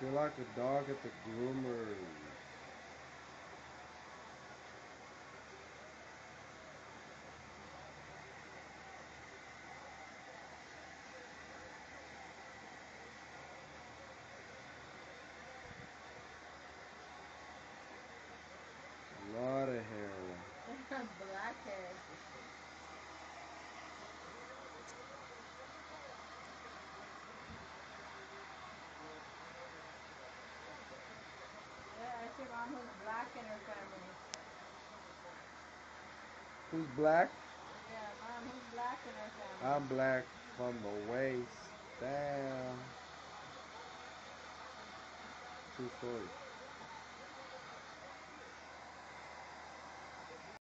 feel like a dog at the groomer. Mom who's black in her family. Who's black? Yeah, mom who's black in her family. I'm black from the waist down. True story.